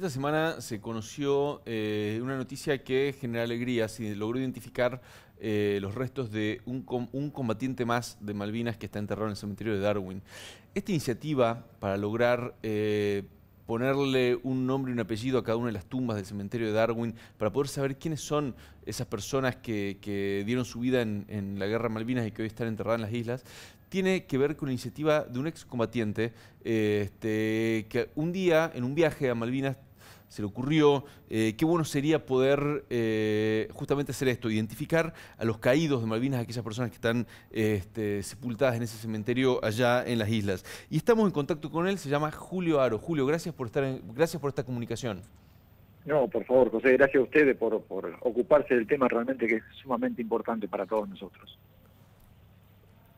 Esta semana se conoció eh, una noticia que genera alegría, se logró identificar eh, los restos de un, combatiente más de Malvinas que está enterrado en el cementerio de Darwin. Esta iniciativa para lograr eh, ponerle un nombre y un apellido a cada una de las tumbas del cementerio de Darwin, para poder saber quiénes son esas personas que, dieron su vida en, la guerra Malvinas y que hoy están enterradas en las islas, tiene que ver con la iniciativa de un excombatiente este, que un día, en un viaje a Malvinas, se le ocurrió, eh, qué bueno sería poder eh, justamente hacer esto, identificar a los caídos de Malvinas, aquellas personas que están este, sepultadas en ese cementerio allá en las islas. Y estamos en contacto con él, se llama Julio Aro. Julio, gracias por, estar gracias por esta comunicación. No, por favor, José, gracias a ustedes por, ocuparse del tema realmente que es sumamente importante para todos nosotros.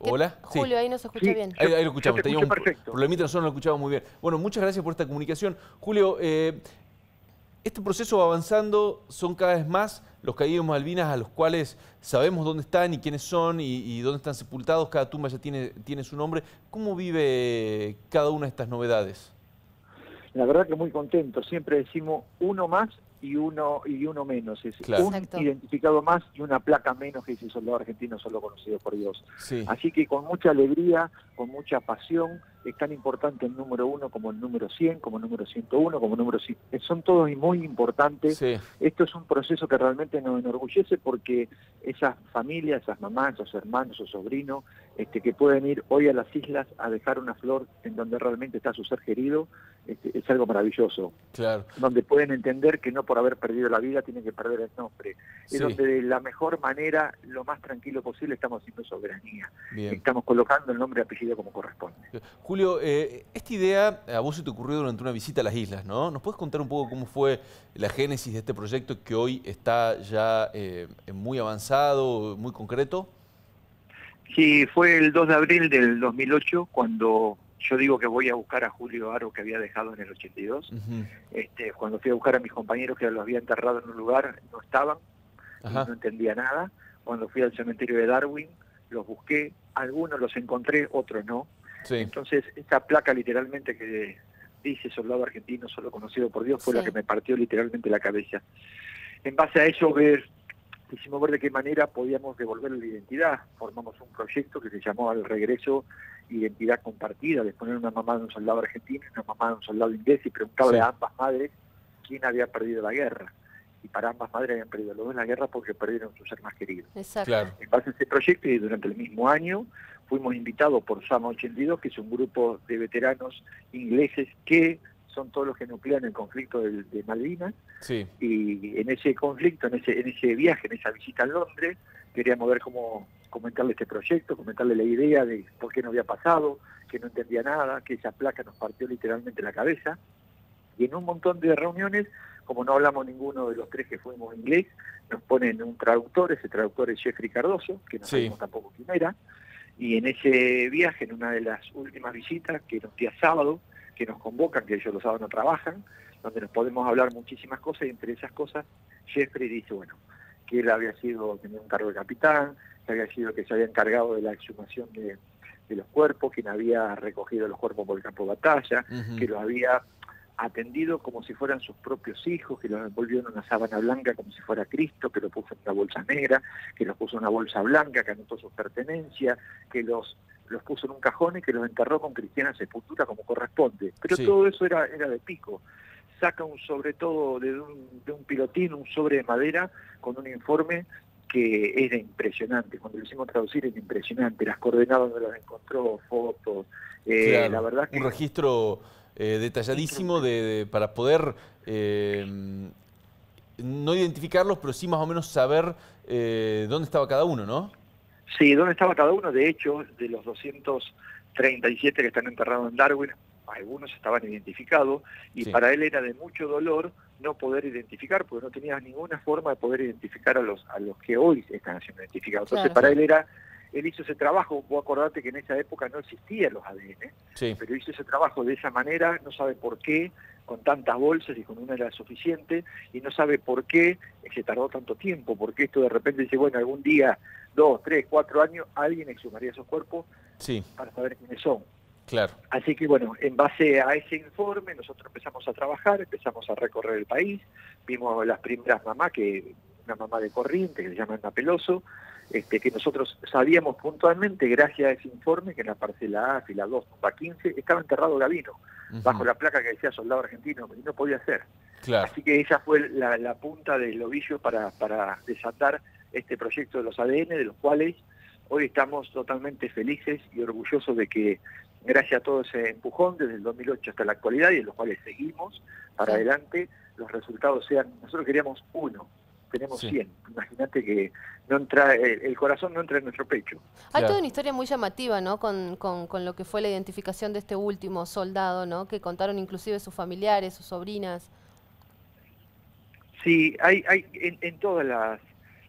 Hola. Julio, ahí nos escucha bien. Ahí, lo escuchamos. Teníamos perfecto. problemita, nosotros lo escuchamos muy bien. Bueno, muchas gracias por esta comunicación. Julio, eh, este proceso va avanzando, son cada vez más los caídos Malvinas a los cuales sabemos dónde están y quiénes son y, dónde están sepultados, cada tumba ya tiene, tiene su nombre. ¿Cómo vive cada una de estas novedades? La verdad que muy contento, siempre decimos uno más y uno y uno menos, es un identificado más y una placa menos que ese soldado argentino solo conocido por Dios. Así que con mucha alegría, con mucha pasión, es tan importante el número uno como el número 100, como el número 101, como el número 100. Son todos muy importantes. Esto es un proceso que realmente nos enorgullece porque esas familias, esas mamás, esos hermanos, esos sobrinos, este, que pueden ir hoy a las islas a dejar una flor en donde realmente está su ser querido, este, es algo maravilloso. Claro. Donde pueden entender que no por haber perdido la vida tienen que perder el nombre. Es donde de la mejor manera, lo más tranquilo posible, estamos haciendo soberanía. Estamos colocando el nombre y apellido como corresponde. Julio, eh, esta idea a vos se te ocurrió durante una visita a las islas, ¿no? ¿Nos puedes contar un poco cómo fue la génesis de este proyecto que hoy está ya eh, muy avanzado, muy concreto? Sí, fue el 2 de abril del 2008 cuando yo digo que voy a buscar a Julio Aro que había dejado en el 82. este, cuando fui a buscar a mis compañeros que los había enterrado en un lugar, no estaban, no entendía nada. Cuando fui al cementerio de Darwin, los busqué, algunos los encontré, otros no. Entonces, esta placa literalmente que dice soldado argentino solo conocido por Dios fue la que me partió literalmente la cabeza. En base a eso, ver, quisimos ver de qué manera podíamos devolverle la identidad. Formamos un proyecto que se llamó Al Regreso Identidad Compartida, de poner una mamá de un soldado argentino y una mamá de un soldado inglés y preguntarle a ambas madres quién había perdido la guerra. Y para ambas madres habían perdido los dos la guerra porque perdieron su ser más querido. Exacto. En base a ese proyecto y durante el mismo año fuimos invitados por SAMA 82, que es un grupo de veteranos ingleses que son todos los que nuclean el conflicto de, Malvinas. Sí. Y en ese conflicto, en ese, en ese viaje, en esa visita a Londres, queríamos ver cómo comentarle este proyecto, comentarle la idea de por qué no había pasado, que no entendía nada, que esa placa nos partió literalmente la cabeza. Y en un montón de reuniones, como no hablamos ninguno de los tres que fuimos inglés, nos ponen un traductor, ese traductor es Jeffrey Cardoso, que no sabemos tampoco quién era, y en ese viaje, en una de las últimas visitas, que era un día sábado, que nos convocan, que ellos los sábados no trabajan, donde nos podemos hablar muchísimas cosas, y entre esas cosas, Jeffrey dice, bueno, que él había sido, tenía un cargo de capitán, que había sido que se había encargado de la exhumación de, los cuerpos, quien había recogido los cuerpos por el campo de batalla, que los había atendido como si fueran sus propios hijos, que los envolvió en una sábana blanca como si fuera Cristo, que lo puso en una bolsa negra, que los puso en una bolsa blanca, que anotó sus pertenencias, que los, los puso en un cajón y que los enterró con cristiana sepultura como corresponde. Pero todo eso era, era de pico. Saca un sobre todo de un, de un pilotín, un sobre de madera, con un informe que era impresionante. Cuando lo hicimos traducir era impresionante. Las coordenadas donde las encontró, fotos. Eh, la verdad que... Un registro eh, detalladísimo de, para poder eh, no identificarlos, pero sí más o menos saber eh, dónde estaba cada uno, ¿no? Sí, dónde estaba cada uno. De hecho, de los 237 que están enterrados en Darwin, algunos estaban identificados y para él era de mucho dolor no poder identificar, porque no tenía ninguna forma de poder identificar a los a los que hoy están siendo identificados. Entonces, para él era él hizo ese trabajo, vos acordate que en esa época no existían los ADN, pero hizo ese trabajo de esa manera, no sabe por qué, con tantas bolsas y con una era suficiente, y no sabe por qué se tardó tanto tiempo, porque esto de repente dice, bueno, algún día, dos, tres, cuatro años, alguien exhumaría esos cuerpos para saber quiénes son. Claro. Así que bueno, en base a ese informe nosotros empezamos a trabajar, empezamos a recorrer el país, vimos las primeras mamás, que una mamá de corriente que se llama Ana Peloso, este, que nosotros sabíamos puntualmente, gracias a ese informe, que en la parcela A, fila 2, tumba 15, estaba enterrado Gavino, bajo la placa que decía soldado argentino, y no podía ser. Así que esa fue la, punta del ovillo para, para desatar este proyecto de los ADN, de los cuales hoy estamos totalmente felices y orgullosos de que gracias a todo ese empujón desde el 2008 hasta la actualidad y en los cuales seguimos para adelante, los resultados sean, nosotros queríamos uno, tenemos 100. Imagínate que no entra, el, corazón no entra en nuestro pecho. Hay toda una historia muy llamativa, ¿no? Con, con, lo que fue la identificación de este último soldado, ¿no? Que contaron inclusive sus familiares, sus sobrinas. Sí, hay, hay en, todas las,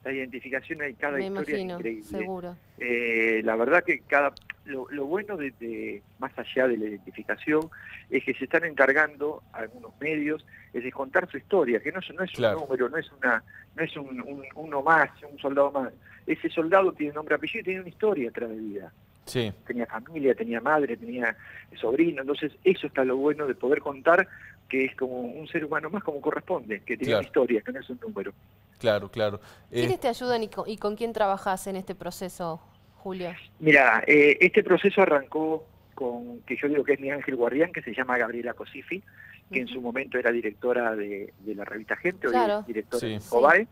la identificación hay cada historia increíble. Seguro. Eh, la verdad que cada lo, bueno de, más allá de la identificación es que se están encargando algunos medios es de contar su historia, que no, no es un número, no es una, no es un, uno más, un soldado más. Ese soldado tiene nombre, apellido y tiene una historia atrás de vida. Sí. Tenía familia, tenía madre, tenía sobrino, entonces eso está lo bueno de poder contar que es como un ser humano más como corresponde, que tiene una historia, que no es un número. Claro, claro. ¿Quiénes eh, te ayudan y y con quién trabajas en este proceso, Julio? Mira, eh, este proceso arrancó con, que yo digo que es mi ángel guardián, que se llama Gabriela Cosifi, que en su momento era directora de, la revista Gente, hoy es directora de COBAE.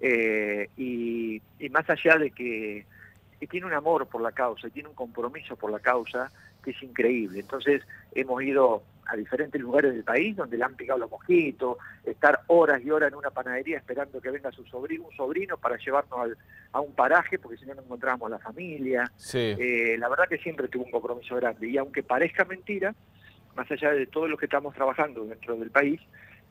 Eh, y, más allá de que, que, tiene un amor por la causa, y tiene un compromiso por la causa, que es increíble. Entonces hemos ido a diferentes lugares del país donde le han picado los mosquitos, estar horas y horas en una panadería esperando que venga su sobrino, un sobrino para llevarnos a un paraje, porque si no no encontrábamos la familia. Eh, la verdad que siempre tuvo un compromiso grande. Y aunque parezca mentira, más allá de todos los que estamos trabajando dentro del país,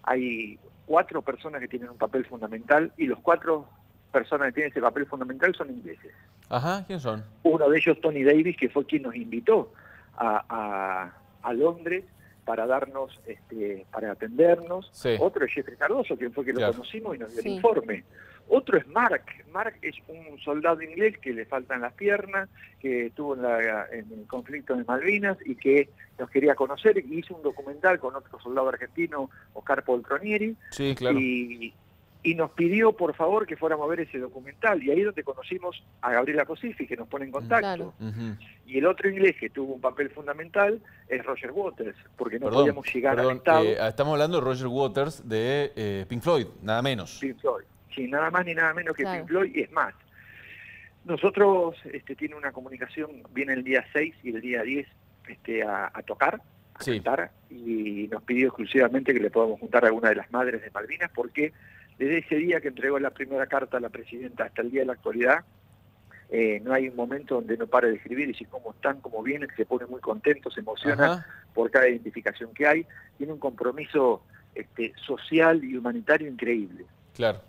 hay cuatro personas que tienen un papel fundamental y los cuatro personas que tienen ese papel fundamental son ingleses. Ajá, ¿quién son? Uno de ellos, Tony Davis, que fue quien nos invitó a, a Londres para darnos, este, para atendernos. Otro es Jeffrey Cardoso, quien fue que lo conocimos y nos dio el informe. Otro es Mark. Mark es un soldado inglés que le faltan las piernas, que estuvo en, el conflicto de Malvinas y que nos quería conocer y hizo un documental con otro soldado argentino, Oscar Poltronieri. Sí, claro. Y, y nos pidió por favor que fuéramos a ver ese documental. Y ahí es donde conocimos a Gabriela Cosifi que nos pone en contacto. Y el otro inglés que tuvo un papel fundamental es Roger Waters porque no podíamos llegar al Estado. eh, estamos hablando de Roger Waters de eh, Pink Floyd nada menos. Pink Floyd. Sí nada más ni nada menos que Pink Floyd y es más. Nosotros este tiene una comunicación viene el día 6 y el día 10 este a, tocar a cantar y nos pidió exclusivamente que le podamos juntar a alguna de las madres de Malvinas porque desde ese día que entregó la primera carta a la presidenta hasta el día de la actualidad, eh, no hay un momento donde no pare de escribir y si cómo están, cómo vienen, se pone muy contento, se emociona por cada identificación que hay, tiene un compromiso este, social y humanitario increíble. Claro.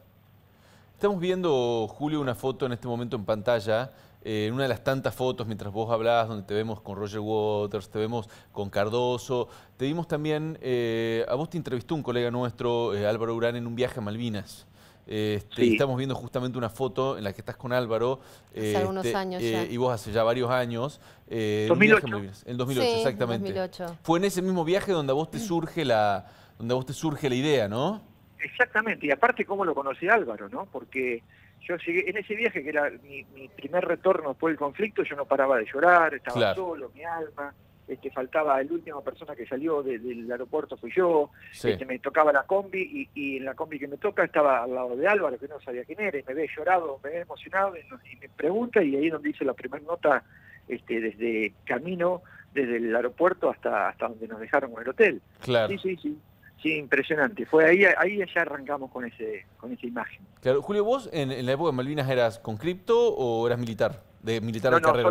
Estamos viendo, Julio, una foto en este momento en pantalla en eh, una de las tantas fotos mientras vos hablabas, donde te vemos con Roger Waters, te vemos con Cardoso, te vimos también, eh, a vos te entrevistó un colega nuestro, eh, Álvaro Urán, en un viaje a Malvinas. Este, estamos viendo justamente una foto en la que estás con Álvaro. Hace algunos este, años ya. Y vos hace ya varios años. En 2008. En 2008, exactamente. 2008. Fue en ese mismo viaje donde a vos te surge la, donde a vos te surge la idea, ¿no? Exactamente, y aparte cómo lo conocí Álvaro, ¿no? Porque yo llegué, en ese viaje que era mi, primer retorno después del conflicto, yo no paraba de llorar, estaba solo, mi alma, este, faltaba la última persona que salió del aeropuerto fui yo, este, me tocaba la combi y, en la combi que me toca estaba al lado de Álvaro, que no sabía quién era, y me ve llorado, me ve emocionado, y, me pregunta, y ahí es donde hice la primera nota, este, desde camino, desde el aeropuerto hasta, hasta donde nos dejaron en el hotel. Claro. Sí, sí, sí. Sí, impresionante. Fue ahí, ahí ya arrancamos con ese, con esa imagen. Claro, Julio, vos en, la época de Malvinas eras con cripto o eras militar, de militar de carrera.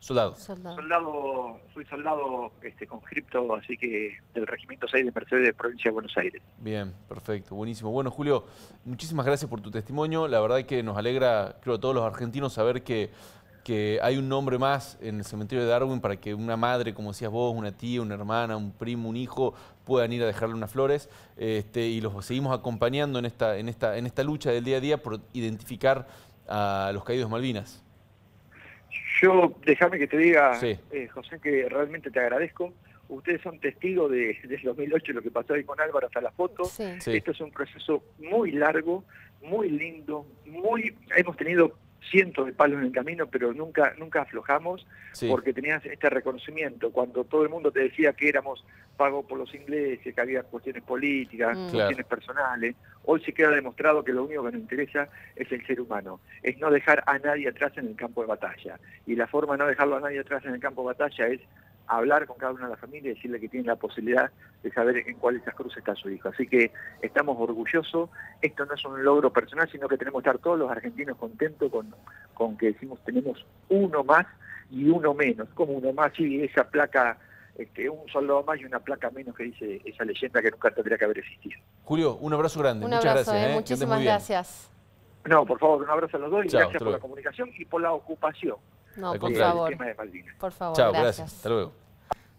Soldado. soldado. Soldado. fui soldado este, con cripto, así que del regimiento 6 de Mercedes de provincia de Buenos Aires. Bien, perfecto, buenísimo. Bueno, Julio, muchísimas gracias por tu testimonio. La verdad que nos alegra, creo, a todos los argentinos saber que que hay un nombre más en el cementerio de Darwin para que una madre, como decías vos, una tía, una hermana, un primo, un hijo, puedan ir a dejarle unas flores este, y los seguimos acompañando en esta, en, esta, en esta lucha del día a día por identificar a los caídos Malvinas. Yo, déjame que te diga, eh, José, que realmente te agradezco. Ustedes son testigos de, 2008, lo que pasó ahí con Álvaro hasta la foto. Esto es un proceso muy largo, muy lindo, muy hemos tenido cientos de palos en el camino, pero nunca nunca aflojamos porque tenías este reconocimiento. Cuando todo el mundo te decía que éramos pagos por los ingleses, que había cuestiones políticas, mm. cuestiones personales, hoy se queda demostrado que lo único que nos interesa es el ser humano, es no dejar a nadie atrás en el campo de batalla. Y la forma de no dejarlo a nadie atrás en el campo de batalla es hablar con cada una de las familias y decirle que tienen la posibilidad de saber en cuál de esas cruces está su hijo. Así que estamos orgullosos. Esto no es un logro personal, sino que tenemos que estar todos los argentinos contentos con, con que decimos tenemos uno más y uno menos. Como uno más, y esa placa, este, un soldado más y una placa menos que dice esa leyenda que nunca tendría que haber existido. Julio, un abrazo grande. Un Muchas abrazo, gracias. Eh, ¿eh? muchísimas gracias. No, por favor, un abrazo a los dos y gracias por la comunicación y por la ocupación. No, por favor. Por favor, Chao, gracias. Hasta luego.